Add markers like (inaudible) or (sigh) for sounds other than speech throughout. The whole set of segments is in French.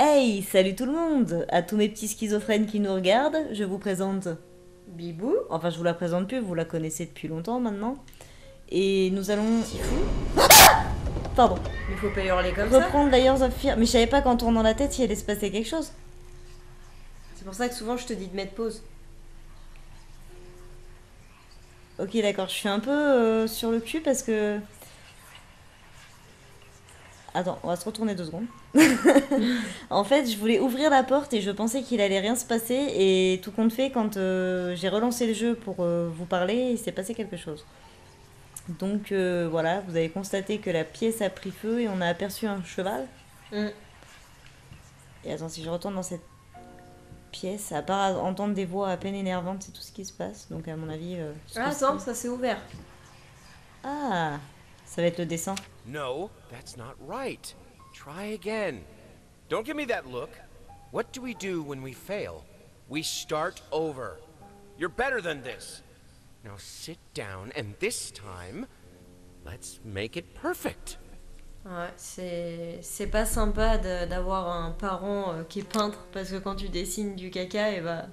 Hey, salut tout le monde À tous mes petits schizophrènes qui nous regardent, je vous présente... Bibou Enfin, je vous la présente plus, vous la connaissez depuis longtemps maintenant. Et nous allons... Pardon. Il faut pas hurler comme ça. Reprendre Layers of Fear. Mais je savais pas qu'en tournant la tête, il allait se passer quelque chose. C'est pour ça que souvent je te dis de mettre pause. Ok, d'accord, je suis un peu euh, sur le cul parce que... Attends, on va se retourner deux secondes. (laughs) en fait, je voulais ouvrir la porte et je pensais qu'il allait rien se passer. Et tout compte fait, quand euh, j'ai relancé le jeu pour euh, vous parler, il s'est passé quelque chose. Donc euh, voilà, vous avez constaté que la pièce a pris feu et on a aperçu un cheval. Mm. Et attends, si je retourne dans cette pièce, à part entendre des voix à peine énervantes, c'est tout ce qui se passe. Donc à mon avis... Ah, attends, ça s'est ouvert. Ah, ça va être le dessin. No, that's not right. Try again. Don't give me that look. What do we do when we fail? We start over. You're better than this. Now sit down, and this time, let's make it perfect. Ouais, c'est c'est pas sympa d'avoir un parent euh, qui est peintre parce que quand tu dessines du caca, et bah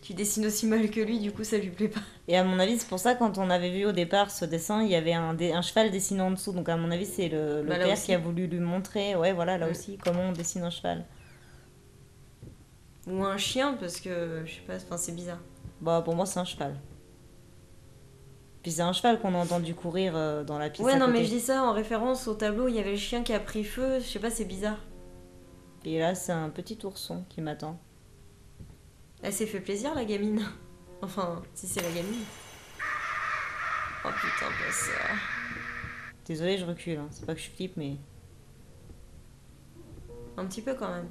tu dessines aussi mal que lui, du coup ça lui plaît pas. Et à mon avis, c'est pour ça, quand on avait vu au départ ce dessin, il y avait un, dé- un cheval dessiné en dessous. Donc à mon avis, c'est le, le Bah, père aussi. qui a voulu lui montrer, ouais, voilà, là aussi, comment on dessine un cheval. Ou un chien parce que je sais pas, c'est bizarre. Bah, pour moi, c'est un cheval. Puis c'est un cheval qu'on a entendu courir euh, dans la pièce. Ouais, à non, côté. mais je dis ça en référence au tableau, il y avait le chien qui a pris feu, je sais pas, c'est bizarre. Et là, c'est un petit ourson qui m'attend. Elle s'est fait plaisir la gamine. Enfin, si c'est la gamine. Oh putain, pas ça. Désolé, je recule. hein. C'est pas que je flippe, mais. Un petit peu quand même.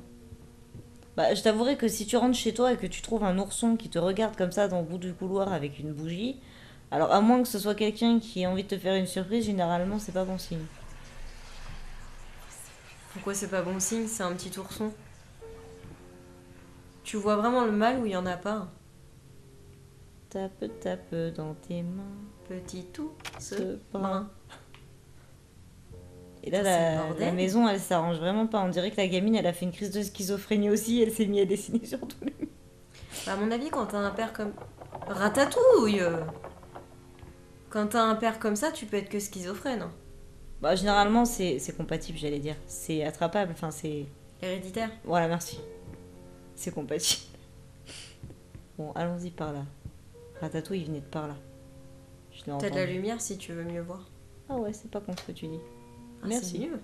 Bah, je t'avouerai que si tu rentres chez toi et que tu trouves un ourson qui te regarde comme ça dans le bout du couloir avec une bougie, alors à moins que ce soit quelqu'un qui ait envie de te faire une surprise, généralement c'est pas bon signe. Pourquoi c'est pas bon signe C'est un petit ourson? Tu vois vraiment le mal ou il y en a pas Tape, tape dans tes mains. Petit tout, ce brin. Et là, le la, la maison, elle s'arrange vraiment pas. On dirait que la gamine, elle a fait une crise de schizophrénie aussi. Elle s'est mise à dessiner sur tous les murs. Bah, à mon avis, quand t'as un père comme. Ratatouille Quand t'as un père comme ça, tu peux être que schizophrène. hein. Bah, généralement, c'est compatible, j'allais dire. C'est attrapable. Enfin, c'est. Héréditaire. Voilà, merci. C'est compatible. Bon, allons-y par là. Ratatouille, il venait de par là. T'as de la lumière si tu veux mieux voir. Ah ouais, c'est pas con ce que tu dis. Ah, Merci. mieux.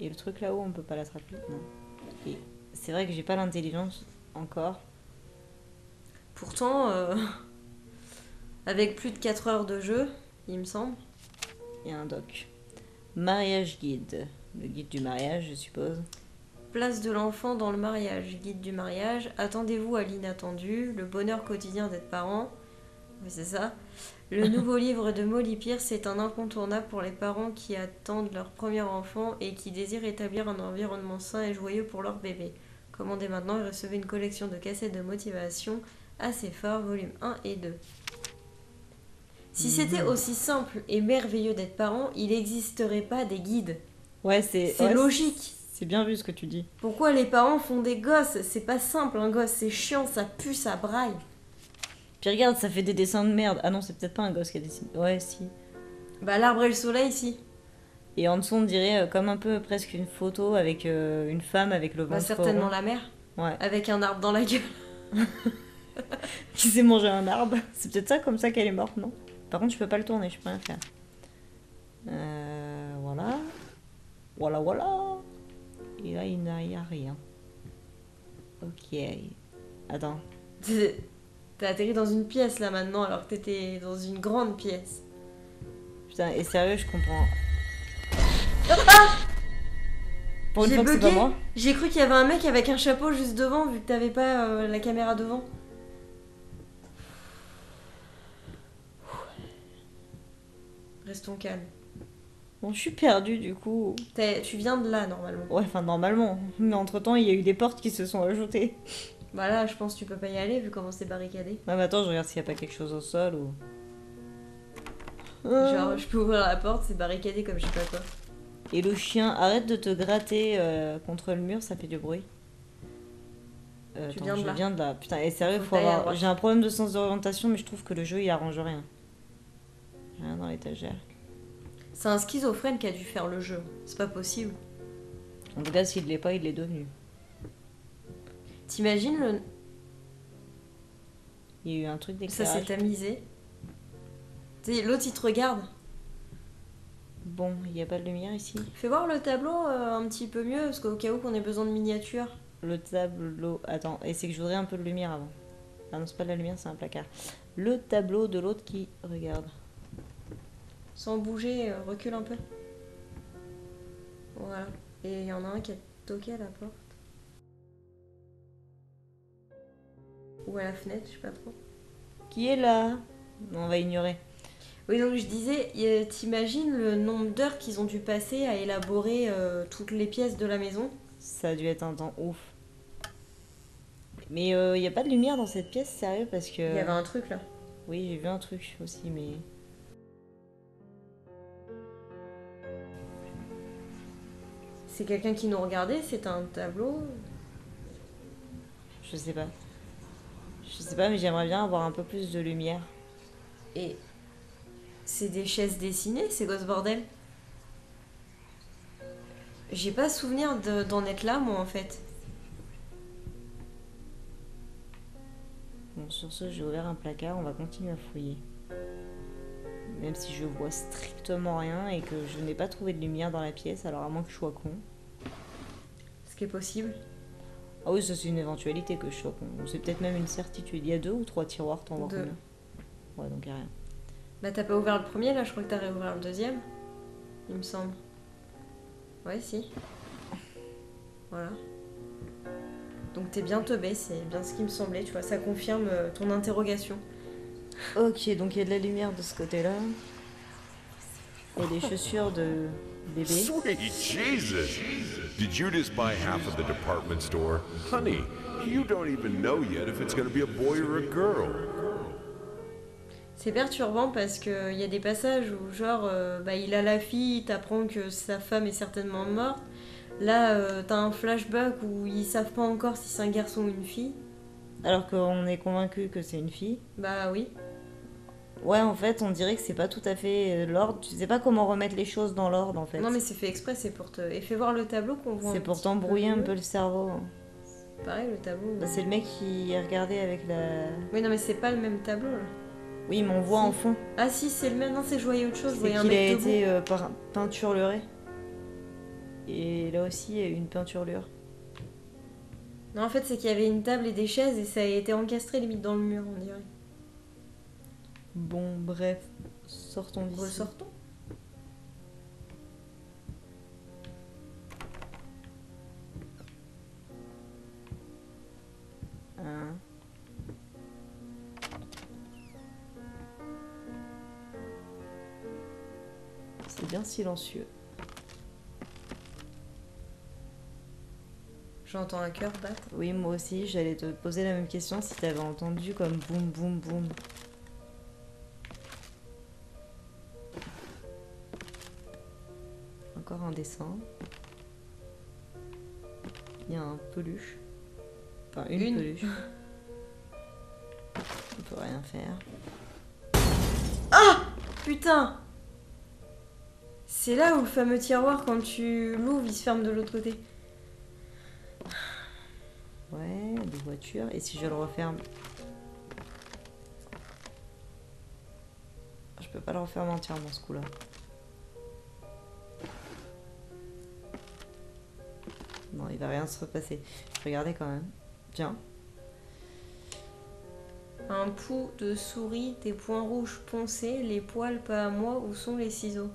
Et le truc là-haut, on peut pas l'attraper? Non. Et c'est vrai que j'ai pas l'intelligence encore. Pourtant, euh, (laughs) avec plus de 4 heures de jeu, il me semble. Il y a un doc. Mariage guide. Le guide du mariage, je suppose. Place de l'enfant dans le mariage, guide du mariage, attendez-vous à l'inattendu, le bonheur quotidien d'être parent. Oui, c'est ça. Le (laughs) nouveau livre de Molly Pierce est un incontournable pour les parents qui attendent leur premier enfant et qui désirent établir un environnement sain et joyeux pour leur bébé. Commandez maintenant et recevez une collection de cassettes de motivation assez fort, volume 1 et 2. Si c'était aussi simple et merveilleux d'être parent, il n'existerait pas des guides. Ouais, c'est. Ouais, logique. C'est bien vu ce que tu dis. Pourquoi les parents font des gosses? C'est pas simple un gosse, c'est chiant, ça pue, ça braille. Puis regarde, ça fait des dessins de merde. Ah non, c'est peut-être pas un gosse qui a dessiné. Ouais, si. Bah l'arbre et le soleil, si. Et en dessous, on dirait euh, comme un peu presque une photo avec euh, une femme avec le Bah ventre certainement rond. la mère, Ouais. avec un arbre dans la gueule. (laughs) Qui s'est mangé un arbre. C'est peut-être ça comme ça qu'elle est morte, non? Par contre, je peux pas le tourner, je peux rien faire. Euh, voilà. Voilà, voilà. Et là, il n'y a, rien. Ok. Attends. (laughs) T'as atterri dans une pièce là maintenant alors que t'étais dans une grande pièce. Putain, et sérieux, je comprends. Pour une fois que c'est pas moi. J'ai cru qu'il y avait un mec avec un chapeau juste devant vu que t'avais pas euh, la caméra devant. Restons calmes. Bon, je suis perdue du coup. T'es- Tu viens de là normalement. Ouais, enfin, normalement. Mais entre temps, il y a eu des portes qui se sont ajoutées. (laughs) Bah là, je pense que tu peux pas y aller vu comment c'est barricadé. Non, mais attends, je regarde s'il n'y a pas quelque chose au sol ou. Genre, je peux ouvrir la porte, c'est barricadé comme je sais pas quoi. Et le chien, arrête de te gratter euh, contre le mur, ça fait du bruit. Euh, Tu attends, viens de je là. viens de là. Putain, et sérieux, Faut faut avoir... j'ai un problème de sens d'orientation, mais je trouve que le jeu il arrange rien. Rien dans l'étagère. C'est un schizophrène qui a dû faire le jeu. C'est pas possible. En tout cas, s'il l'est pas, il l'est devenu. T'imagines le. Il y a eu un truc Ça s'est tamisé. Tu sais, L'autre il te regarde. Bon, il n'y a pas de lumière ici. Fais voir le tableau euh, un petit peu mieux, parce qu'au cas où qu'on ait besoin de miniatures. Le tableau. Attends, et c'est que je voudrais un peu de lumière avant. Ah non, c'est pas de la lumière, c'est un placard. Le tableau de l'autre qui regarde. Sans bouger, euh, recule un peu. Voilà. Et il y en a un qui a toqué à la porte. Ou à la fenêtre, je sais pas trop. Qui est là? On va ignorer. Oui, donc je disais, t'imagines le nombre d'heures qu'ils ont dû passer à élaborer euh, toutes les pièces de la maison? Ça a dû être un temps ouf. Mais il n'y a pas de lumière dans cette pièce, sérieux, parce que. Il y avait un truc là. Oui, j'ai vu un truc aussi, mais. C'est quelqu'un qui nous regardait, c'est un tableau. Je sais pas. Je sais pas, mais j'aimerais bien avoir un peu plus de lumière. Et c'est des chaises dessinées, c'est quoi ce bordel? J'ai pas souvenir de- d'en être là, moi, en fait. Bon, sur ce, j'ai ouvert un placard, on va continuer à fouiller. Même si je vois strictement rien et que je n'ai pas trouvé de lumière dans la pièce, alors à moins que je sois con. Ce qui est possible. Ah oui, ça c'est une éventualité que je sois con. C'est peut-être même une certitude. Il y a deux ou trois tiroirs, t'en vois Deux. combien? Ouais, donc y a rien. Bah, t'as pas ouvert le premier, là, je crois que t'as réouvert le deuxième. Il me semble. Ouais, si. Voilà. Donc t'es bien teubé, c'est bien ce qui me semblait, tu vois, ça confirme euh, ton interrogation. Ok, donc il y a de la lumière de ce côté-là. Il y a des chaussures de bébé. Sweet Jesus! Did you just buy half of the department store? Honey, you don't even know yet if it's gonna be a boy or a girl. C'est perturbant parce qu'il y a des passages où, genre, euh, bah, il a la fille, il t'apprend que sa femme est certainement morte. Là, euh, t'as un flashback où ils savent pas encore si c'est un garçon ou une fille. Alors qu'on est convaincu que c'est une fille. Bah oui. Ouais, en fait, on dirait que c'est pas tout à fait euh, l'ordre. Tu sais pas comment remettre les choses dans l'ordre, en fait. Non, mais c'est fait exprès, c'est pour te. Et fais voir le tableau qu'on voit. c'est pour t'embrouiller un peu le cerveau. Pareil, le tableau. Bah, c'est le mec qui a regardé avec la. Oui, non, mais c'est pas le même tableau là. Oui, mais on voit Si. en fond. Ah, si, c'est le même. Non, c'est je voyais autre chose. Je C'est qu'il a été euh, par- peinturluré. Et là aussi, il y a eu une peinturlure. Non, en fait, c'est qu'il y avait une table et des chaises et ça a été encastré limite dans le mur, on dirait. Bon, bref, sortons d'ici. Ressortons. Hein. C'est bien silencieux. J'entends un cœur battre? Oui, moi aussi, j'allais te poser la même question si t'avais entendu comme boum boum boum. Encore un dessin. Il y a un peluche. Enfin, une, Une. peluche. On peut rien faire. Putain C'est là où le fameux tiroir, quand tu l'ouvres, il se ferme de l'autre côté. Voitures. Et si je le referme Je peux pas le refermer entièrement ce coup-là. Non, il va rien se repasser. Je regardais quand même. Tiens. Un pouls de souris, des points rouges poncés, les poils pas à moi, où sont les ciseaux?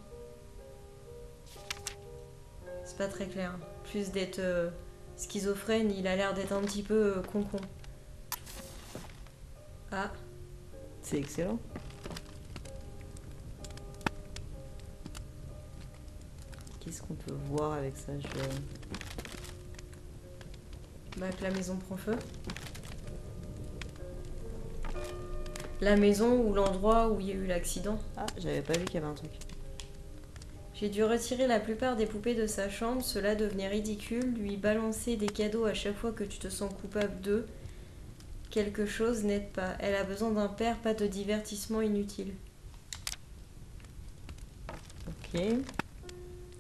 C'est pas très clair. Plus d'être euh, schizophrène, il a l'air d'être un petit peu euh, con-con. Ah, C'est excellent. Qu'est-ce qu'on peut voir avec ça je... bah que la maison prend feu. La maison ou l'endroit où il y a eu l'accident. Ah, j'avais pas vu qu'il y avait un truc. J'ai dû retirer la plupart des poupées de sa chambre, cela devenait ridicule, lui balancer des cadeaux à chaque fois que tu te sens coupable d'eux. Quelque chose n'aide pas. Elle a besoin d'un père, pas de divertissement inutile. Ok.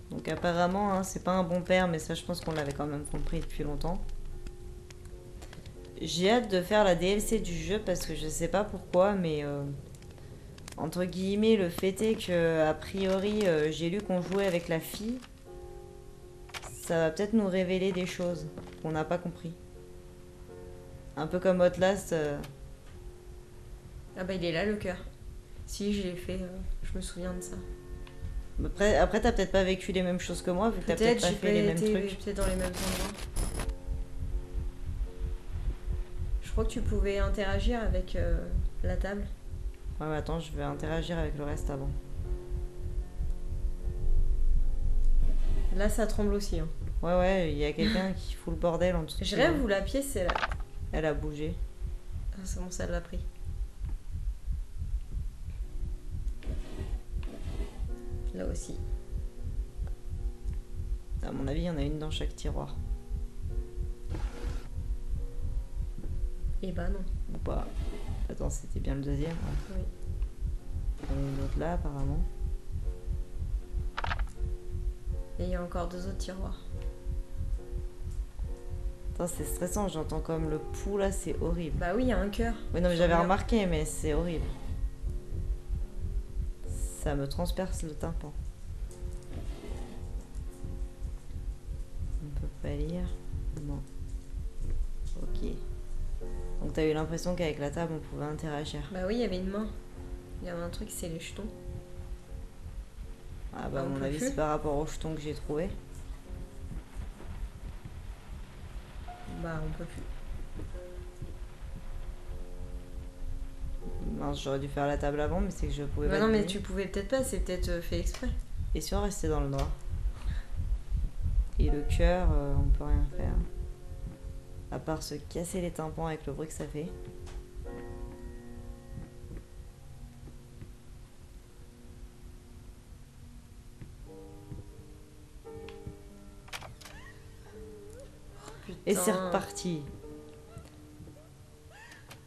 Donc apparemment, hein, c'est pas un bon père, mais ça je pense qu'on l'avait quand même compris depuis longtemps. J'ai hâte de faire la DLC du jeu parce que je sais pas pourquoi, mais euh, entre guillemets, le fait est que a priori, euh, j'ai lu qu'on jouait avec la fille. Ça va peut-être nous révéler des choses qu'on n'a pas compris. Un peu comme Outlast. euh, Ah bah il est là le cœur. Si, je l'ai fait, euh, je me souviens de ça. Après, après t'as peut-être pas vécu les mêmes choses que moi, vu que t'as peut-être pas fait les mêmes trucs. peut-être dans les mêmes endroits. Je crois que tu pouvais interagir avec la table. Ouais, mais attends, je vais interagir avec le reste avant. Là ça tremble aussi. Hein. Ouais, ouais, il y a quelqu'un qui fout le bordel en dessous. de Je rêve où la pièce c'est là. Elle a bougé. Ah, c'est bon, ça l'a pris. Là aussi. À mon avis, il y en a une dans chaque tiroir. Et bah non. Ou pas. Attends, c'était bien le deuxième. ouais. Oui. Il y en a une autre là, apparemment. Et il y a encore deux autres tiroirs. Attends, c'est stressant, j'entends comme le pouls là, c'est horrible. Bah oui, il y a un cœur. Oui, non, mais j'avais remarqué, mais c'est horrible. Ça me transperce le tympan. On peut pas lire. T'as eu l'impression qu'avec la table on pouvait interagir. Bah oui, il y avait une main. Il y avait un truc, c'est les jetons. Ah bah à on mon avis c'est par rapport au jeton que j'ai trouvé. Bah on peut plus. Mince, j'aurais dû faire la table avant, mais c'est que je pouvais Bah pas. non, mais tu pouvais peut-être pas, c'est peut-être euh, fait exprès. Et si on restait dans le noir? Et le cœur, euh, on peut rien faire. À part se casser les tympans avec le bruit que ça fait. Et c'est reparti.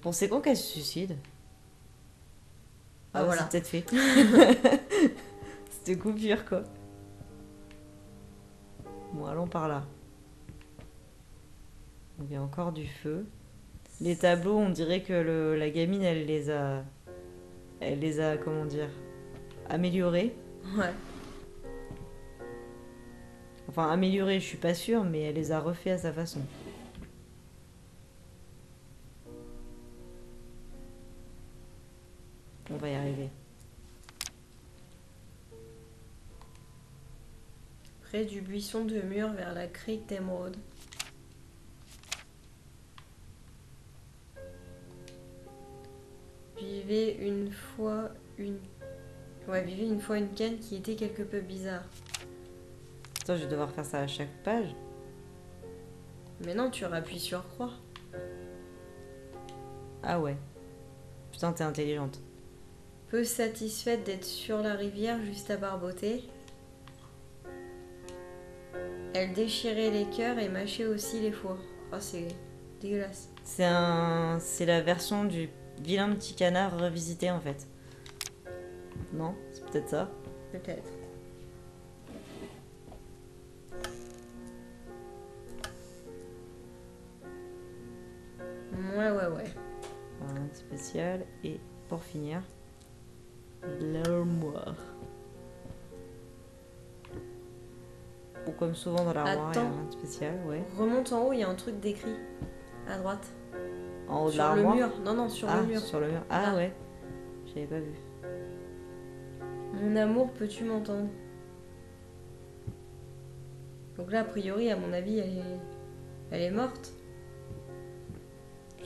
Bon, c'est quand qu'elle se suicide Ah, ouais, voilà. C'est peut-être fait. (laughs) C'était coupure, quoi. Bon, allons par là. Il y a encore du feu. Les tableaux, on dirait que le- la gamine, elle les a... Elle les a, comment dire, améliorés. Ouais. Enfin, améliorés, je suis pas sûre, mais elle les a refaits à sa façon. On va y arriver. Près du buisson de mur vers la crique d'émeraude. Vivait une fois une. Ouais, vivait une fois une canne qui était quelque peu bizarre. Attends, je vais devoir faire ça à chaque page. Mais non, tu appuies sur croix. Ah ouais. Putain, t'es intelligente. Peu satisfaite d'être sur la rivière juste à barboter. Elle déchirait les cœurs et mâchait aussi les foies. Oh, c'est dégueulasse. C'est un... C'est la version du vilain petit canard revisité, en fait. Non C'est peut-être ça Peut-être. Ouais, ouais, ouais. Un spécial. Et pour finir, l'armoire. Ou comme souvent dans l'armoire, il y a de spécial, ouais. Remonte en haut, il y a un truc décrit. À droite. En haut de sur le mur. Non, non, sur ah, le mur. sur le mur. Ah Ah. ouais. J'avais pas vu. Mon amour, peux-tu m'entendre? Donc là, a priori, à mon avis, elle est, elle est morte.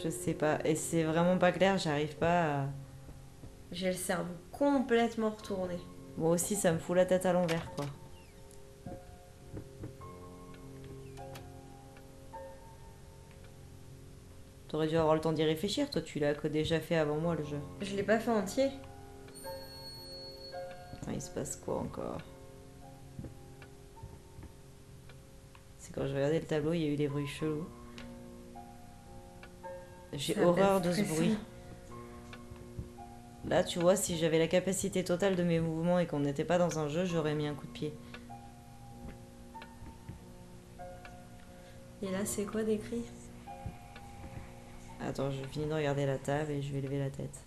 Je sais pas. Et c'est vraiment pas clair, j'arrive pas à... J'ai le cerveau complètement retourné. Moi aussi, ça me fout la tête à l'envers, quoi. T'aurais dû avoir le temps d'y réfléchir, toi tu l'as déjà fait avant moi le jeu. Je l'ai pas fait entier. Ah, il se passe quoi encore? C'est quand je regardais le tableau, il y a eu des bruits chelous. J'ai horreur de ce bruit. Là, tu vois, si j'avais la capacité totale de mes mouvements et qu'on n'était pas dans un jeu, j'aurais mis un coup de pied. Et là, c'est quoi décrit Attends, je finis de regarder la table et je vais lever la tête.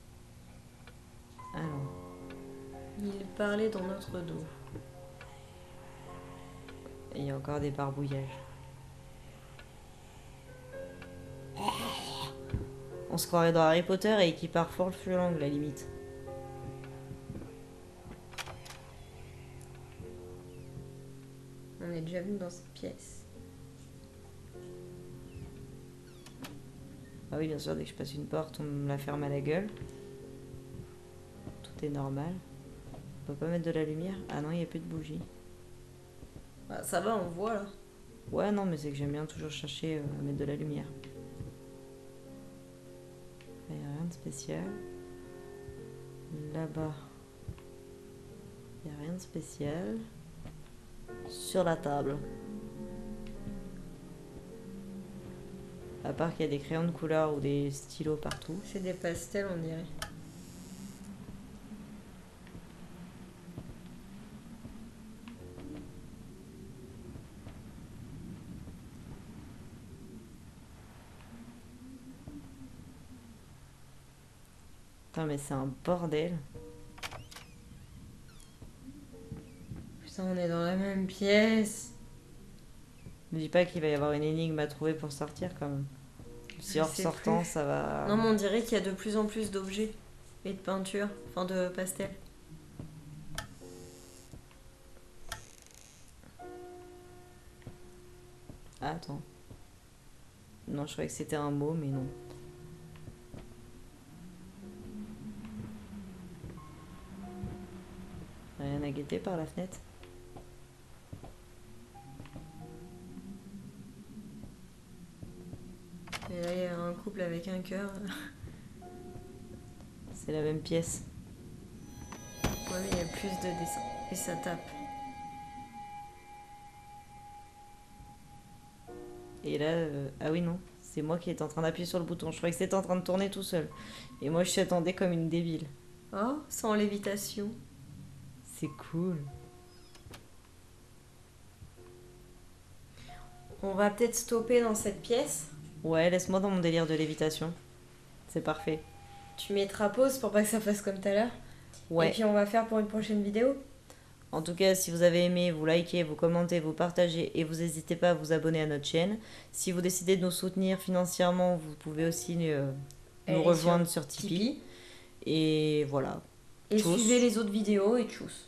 Alors, Il parlait dans notre dos. il y a encore des barbouillages. On se croirait dans Harry Potter et qui part fort le furlang, la limite. On est déjà venu dans cette pièce. Ah oui, bien sûr, dès que je passe une porte, on me la ferme à la gueule. Tout est normal. On peut pas mettre de la lumière? Ah non, il n'y a plus de bougies. Bah, ça va, on voit là. Ouais, non, mais c'est que j'aime bien toujours chercher euh, à mettre de la lumière. Il n'y a rien de spécial. Là-bas, il n'y a rien de spécial. Sur la table. À part qu'il y a des crayons de couleur ou des stylos partout. C'est des pastels, on dirait. Putain, mais c'est un bordel. Putain, on est dans la même pièce. Ne dis pas qu'il va y avoir une énigme à trouver pour sortir quand même. Si Je en sais ressortant, plus. ça va. Non, mais on dirait qu'il y a de plus en plus d'objets et de peintures, enfin de pastels. Ah, attends. Non, je croyais que c'était un mot, mais non. Rien à guetter par la fenêtre. Avec un cœur. C'est la même pièce. Ouais, mais il y a plus de dessins. Et ça tape. Et là, euh, ah oui, non. C'est moi qui étais en train d'appuyer sur le bouton. Je croyais que c'était en train de tourner tout seul. Et moi, je attendais comme une débile. Oh, sans lévitation. C'est cool. On va peut-être stopper dans cette pièce. Ouais, laisse-moi dans mon délire de lévitation. C'est parfait. Tu mettras pause pour pas que ça fasse comme tout à l'heure. Ouais. Et puis on va faire pour une prochaine vidéo. En tout cas, si vous avez aimé, vous likez, vous commentez, vous partagez et vous n'hésitez pas à vous abonner à notre chaîne. Si vous décidez de nous soutenir financièrement, vous pouvez aussi euh, nous rejoindre sur sur Tipeee. Tipeee. Et voilà. Et Tchuss. suivez les autres vidéos et tchuss.